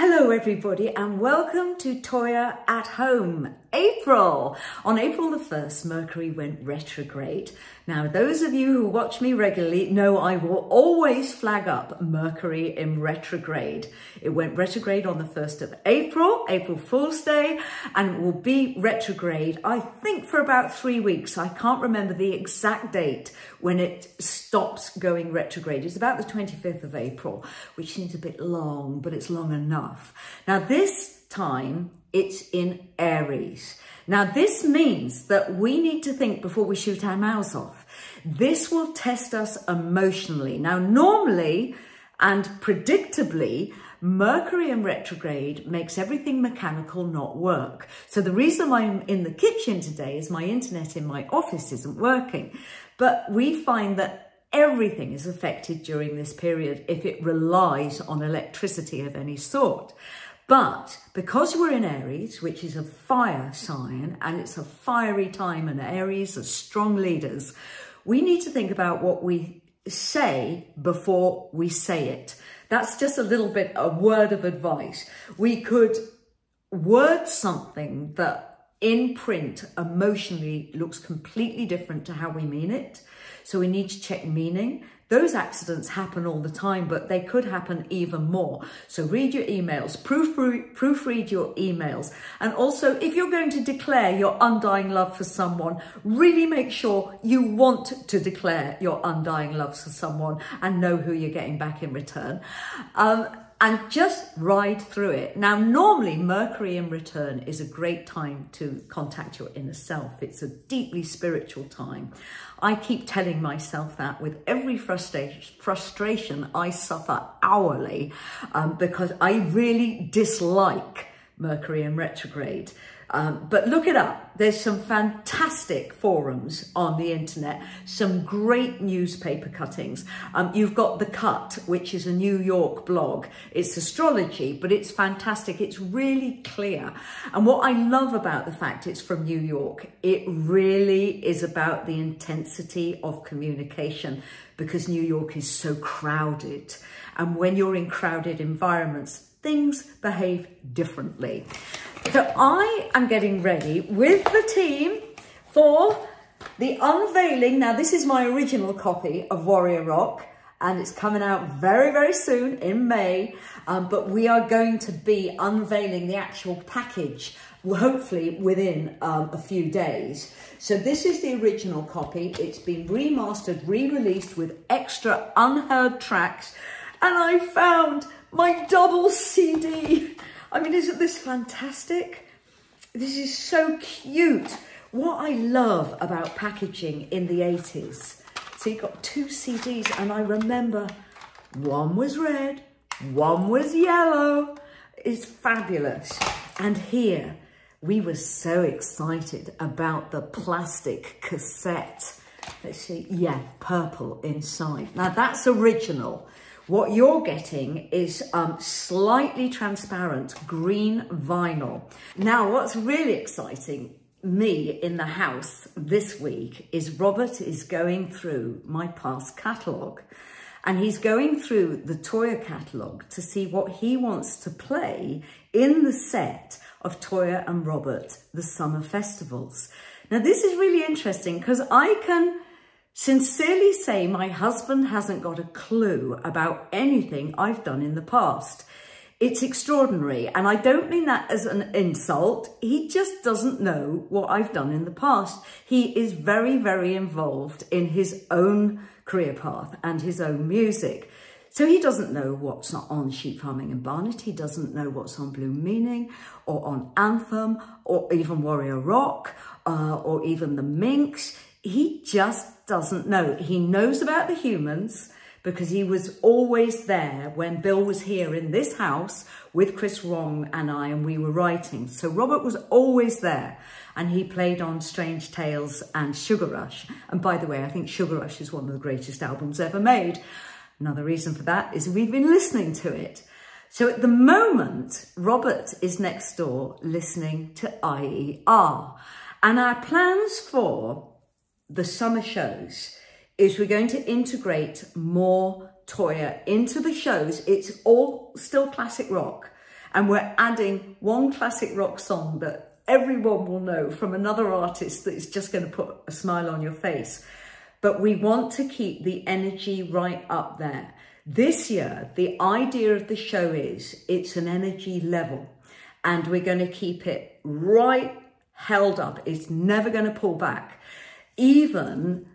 Hello everybody and welcome to Toyah at Home, April. On April the 1st, Mercury went retrograde. Now, those of you who watch me regularly know I will always flag up Mercury in retrograde. It went retrograde on the 1st of April, April Fool's Day, and it will be retrograde, I think, for about three weeks. I can't remember the exact date when it stops going retrograde. It's about the 25th of April, which seems a bit long, but it's long enough. Now, this time it's in Aries. Now, this means that we need to think before we shoot our mouths off. This will test us emotionally. Now, normally and predictably, Mercury in retrograde makes everything mechanical not work. So the reason I'm in the kitchen today is my internet in my office isn't working. But we find that everything is affected during this period if it relies on electricity of any sort. But because we're in Aries, which is a fire sign, and it's a fiery time, and Aries are strong leaders, we need to think about what we say before we say it. That's just a little bit, a word of advice. We could word something that in print emotionally looks completely different to how we mean it. So we need to check meaning. Those accidents happen all the time, but they could happen even more. So read your emails, proofread, proofread your emails. And also, if you're going to declare your undying love for someone, really make sure you want to declare your undying love for someone and know who you're getting back in return. Um, and just ride through it. Now, normally Mercury in return is a great time to contact your inner self. It's a deeply spiritual time. I keep telling myself that with every frustration, frustration I suffer hourly um, because I really dislike Mercury in retrograde. Um, but look it up. There's some fantastic forums on the internet, some great newspaper cuttings. Um, you've got The Cut, which is a New York blog. It's astrology, but it's fantastic. It's really clear. And what I love about the fact it's from New York, it really is about the intensity of communication because New York is so crowded. And when you're in crowded environments, things behave differently. So I am getting ready with the team for the unveiling. Now, this is my original copy of Warrior Rock and it's coming out very, very soon in May. Um, but we are going to be unveiling the actual package, hopefully within um, a few days. So this is the original copy. It's been remastered, re-released with extra unheard tracks. And I found my double CD. I mean, isn't this fantastic? This is so cute. What I love about packaging in the 80s, so you got two CDs and I remember one was red, one was yellow. It's fabulous. And here, we were so excited about the plastic cassette. Let's see, yeah, purple inside. Now that's original. What you're getting is um, slightly transparent green vinyl. Now, what's really exciting me in the house this week is Robert is going through my past catalogue and he's going through the Toyah catalogue to see what he wants to play in the set of Toyah and Robert, the summer festivals. Now, this is really interesting because I can Sincerely say my husband hasn't got a clue about anything I've done in the past. It's extraordinary, and I don't mean that as an insult. He just doesn't know what I've done in the past. He is very, very involved in his own career path and his own music. So he doesn't know what's on Sheep Farming and Barnet. He doesn't know what's on Blue Meaning or on Anthem or even Warrior Rock uh, or even the Minx. He just doesn't know. He knows about the humans because he was always there when Bill was here in this house with Chris Wong and I and we were writing. So Robert was always there and he played on Strange Tales and Sugar Rush. And by the way, I think Sugar Rush is one of the greatest albums ever made. Another reason for that is we've been listening to it. So at the moment, Robert is next door listening to Ieya. And our plans for the summer shows is we're going to integrate more Toyah into the shows. It's all still classic rock And we're adding one classic rock song that everyone will know from another artist that is just going to put a smile on your face. But we want to keep the energy right up there. This year, the idea of the show is it's an energy level and we're going to keep it right held up. It's never going to pull back. Even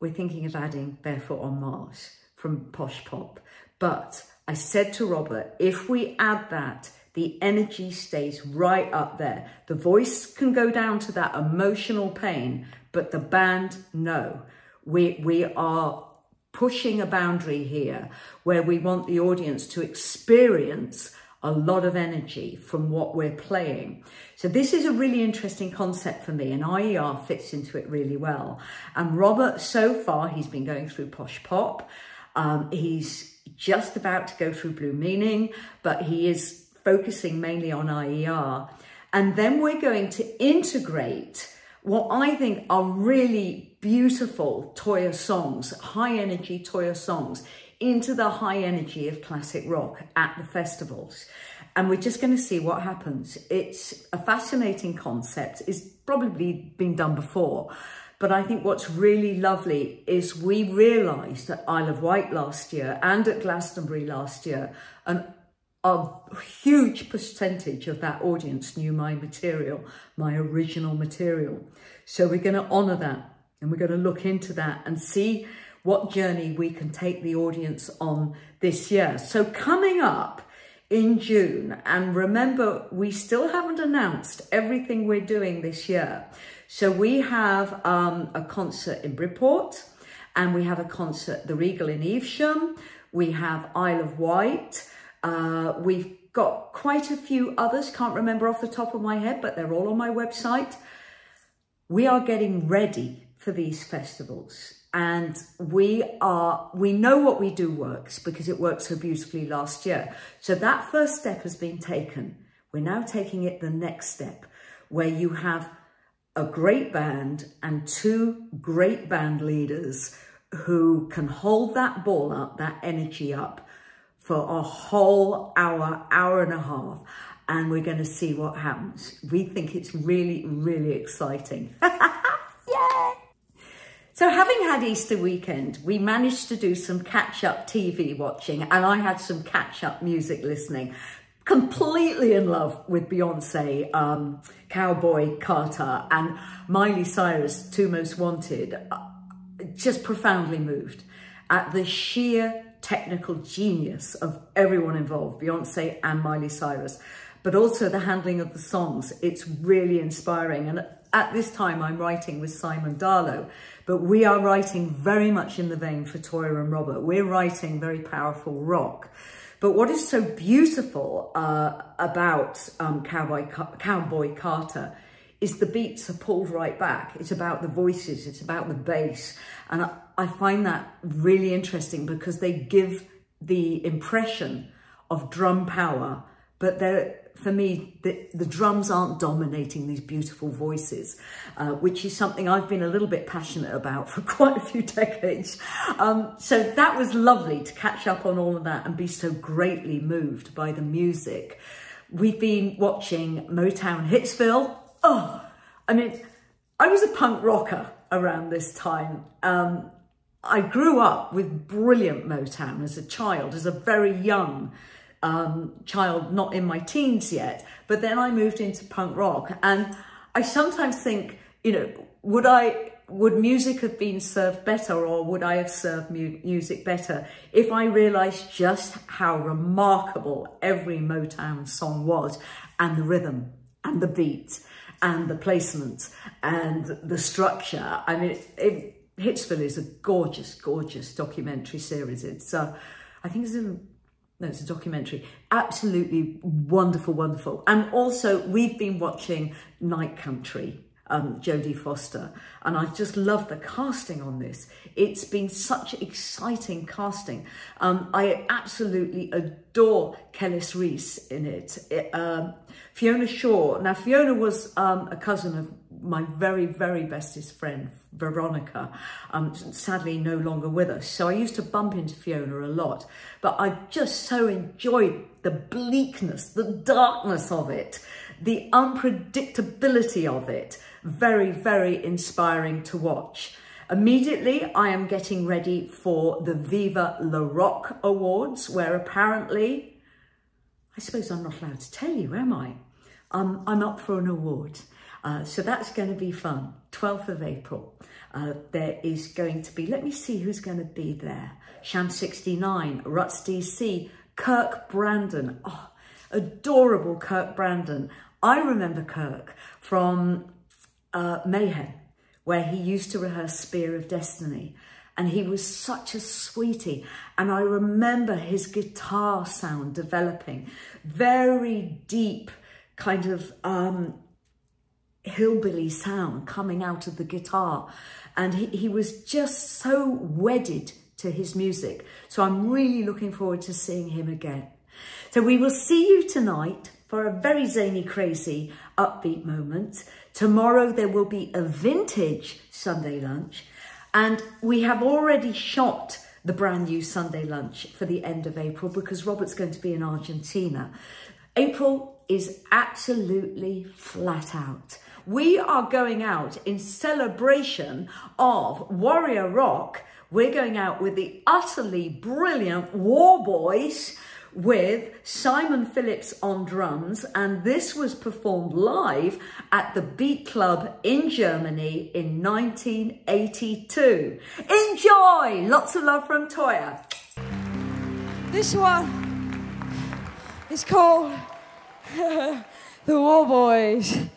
we're thinking of adding Barefoot on Mars from Posh Pop. But I said to Robert, if we add that, the energy stays right up there. The voice can go down to that emotional pain, but the band, no. We, we are pushing a boundary here where we want the audience to experience a lot of energy from what we're playing. So this is a really interesting concept for me and Ieya fits into it really well. And Robert, so far, he's been going through Posh Pop. Um, he's just about to go through Blue Meaning, but he is focusing mainly on Ieya. And then we're going to integrate what I think are really beautiful Toyah songs, high energy Toyah songs into the high energy of classic rock at the festivals. And we're just going to see what happens. It's a fascinating concept. It's probably been done before. But I think what's really lovely is we realised at Isle of Wight last year and at Glastonbury last year, and a huge percentage of that audience knew my material, my original material. So we're going to honour that and we're going to look into that and see what journey we can take the audience on this year. So coming up in June, and remember, we still haven't announced everything we're doing this year. So we have um, a concert in Bridport, and we have a concert, the Regal in Evesham. We have Isle of Wight. Uh, we've got quite a few others, can't remember off the top of my head, but they're all on my website. We are getting ready for these festivals and we are we know what we do works because it worked so beautifully last year. So that first step has been taken. We're now taking it the next step where you have a great band and two great band leaders who can hold that ball up that energy up for a whole hour hour and a half and we're going to see what happens. We think it's really really exciting So having had Easter weekend, we managed to do some catch-up TV watching and I had some catch-up music listening. Completely in love with Beyonce, um, Cowboy Carter and Miley Cyrus, II Most Wanted. Uh, just profoundly moved at the sheer technical genius of everyone involved, Beyonce and Miley Cyrus, but also the handling of the songs. It's really inspiring. And at this time, I'm writing with Simon Darlow, but we are writing very much in the vein for Toyah and Robert. We're writing very powerful rock. But what is so beautiful uh, about um, Cowboy, Cowboy Carter is the beats are pulled right back. It's about the voices, it's about the bass. And I, I find that really interesting because they give the impression of drum power, but they're for me, the, the drums aren't dominating these beautiful voices, uh, which is something I've been a little bit passionate about for quite a few decades. Um, so that was lovely to catch up on all of that and be so greatly moved by the music. We've been watching Motown Hitsville. Oh, I mean, I was a punk rocker around this time. Um, I grew up with brilliant Motown as a child, as a very young um, child, not in my teens yet. But then I moved into punk rock. And I sometimes think, you know, would I, would music have been served better or would I have served mu music better if I realised just how remarkable every Motown song was and the rhythm and the beat and the placement and the structure. I mean, it, it, Hitsville is a gorgeous, gorgeous documentary series. It's, uh, I think it's in no, it's a documentary. Absolutely wonderful, wonderful. And also, we've been watching Night Country, um, Jodie Foster, and I just love the casting on this. It's been such exciting casting. Um, I absolutely adore Kali Reis in it. it um, Fiona Shaw. Now, Fiona was um, a cousin of my very, very bestest friend, Veronica, um, sadly no longer with us. So I used to bump into Fiona a lot, but I just so enjoyed the bleakness, the darkness of it, the unpredictability of it. Very, very inspiring to watch. Immediately, I am getting ready for the Vive Le Rock Awards, where apparently, I suppose I'm not allowed to tell you, am I? Um, I'm up for an award. Uh, so that's going to be fun. 12th of April. Uh, there is going to be, let me see who's going to be there. Sham 69, Ruts DC, Kirk Brandon. Oh, adorable Kirk Brandon. I remember Kirk from uh, Mayhem where he used to rehearse Spear of Destiny. And he was such a sweetie. And I remember his guitar sound developing, very deep kind of um, hillbilly sound coming out of the guitar. And he, he was just so wedded to his music. So I'm really looking forward to seeing him again. So we will see you tonight for a very zany, crazy, upbeat moment. Tomorrow there will be a vintage Sunday lunch and we have already shot the brand new Sunday lunch for the end of April because Robert's going to be in Argentina. April is absolutely flat out. We are going out in celebration of Warrior Rock. We're going out with the utterly brilliant War Boys with Simon Phillips on drums, and this was performed live at the Beat Club in Germany in 1982. Enjoy! Lots of love from Toyah. This one is called The War Boys.